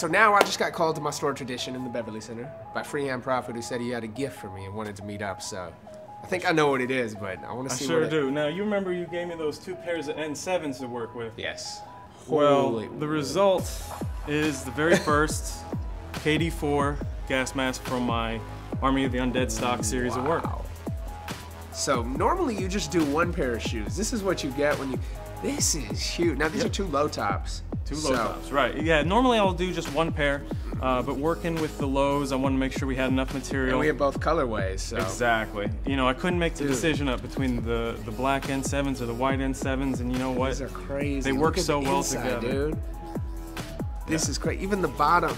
so now I just got called to my store tradition in the Beverly Center by Freehand Profit who said he had a gift for me and wanted to meet up, so I think I know what it is, but I want to see I sure what it- do. Now, you remember you gave me those two pairs of N7s to work with. Yes. Well, Holy the result is the very first KD4 gas mask from my Army of the Undead stock series of work. Wow. So normally you just do one pair of shoes. This is what you get when you. This is huge. Now these Yep. are two low tops. Two So- low tops, right? Yeah. Normally I'll do just one pair, uh, but working with the lows, I want to make sure we had enough material. And we have both colorways. So Exactly. You know, I couldn't make the Dude. decision up between the the black N7s or the white N7s, and you know what? these are crazy. They work so the well inside, together. dude. This is crazy. Even the bottom.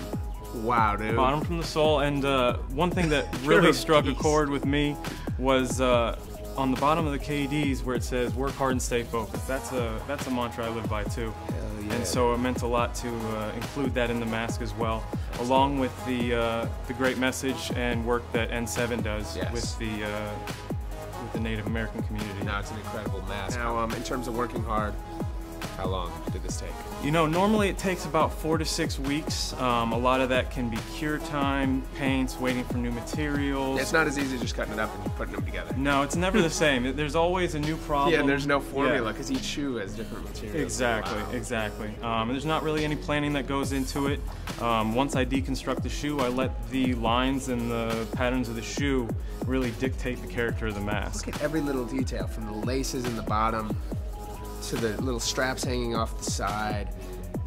Wow, dude. bottom from the sole. And uh, one thing that really struck a chord with me was uh, on the bottom of the KDs where it says "Work hard and stay focused." That's a that's a mantra I live by too. Hell yeah. And so it meant a lot to uh, include that in the mask as well, along with the uh, the great message and work that N7 does Yes. with the uh, with the Native American community. Now it's an incredible mask. Now, um, in terms of working hard, how long did this take? You know, normally it takes about four to six weeks. Um, a lot of that can be cure time, paints, waiting for new materials. It's not as easy as just cutting it up and putting them together. No, it's never the same. There's always a new problem. Yeah, and there's no formula because each shoe has different materials. Exactly, Wow. exactly. Um, and there's not really any planning that goes into it. Um, once I deconstruct the shoe, I let the lines and the patterns of the shoe really dictate the character of the mask. Look at every little detail from the laces in the bottom to the little straps hanging off the side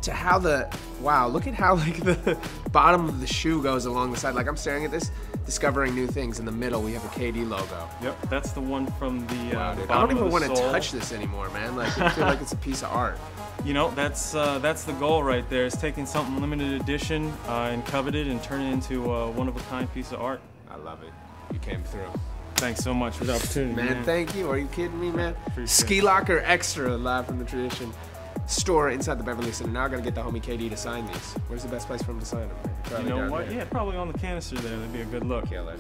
to how the wow look at how like the bottom of the shoe goes along the side like i'm staring at this discovering new things in the middle we have a kd logo Yep, that's the one from the, uh, wow, the dude. i don't even want to touch this anymore man like i feel like it's a piece of art You know, that's uh, that's the goal right there. Is taking something limited edition uh, and coveted and turn it into a one of a kind piece of art. i love it you came through Thanks so much for the opportunity, man, thank you are you kidding me man Appreciate Skee Locker extra live from the tradition store inside the beverly center now i gotta get the homie kd to sign these where's the best place for him to sign them You know what? there. Yeah, probably on the canister there. That'd be a good look. Killer.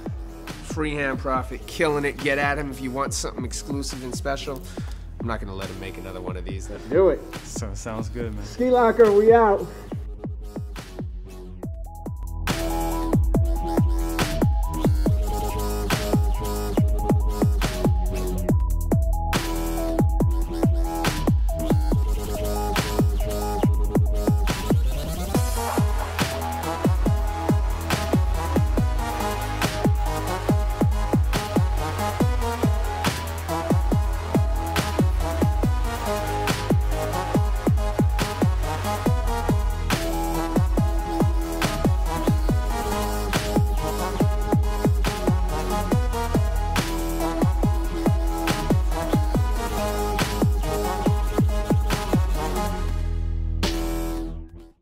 Freehand Profit, killing it. Get at him if you want something exclusive and special. I'm not gonna let him make another one of these. Let's do it. So sounds good, man. Skee Locker, we out.